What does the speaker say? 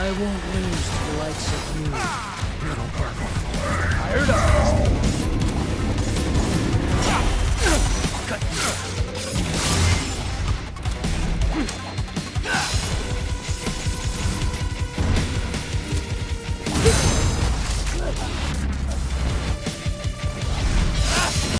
I won't lose to the likes of you,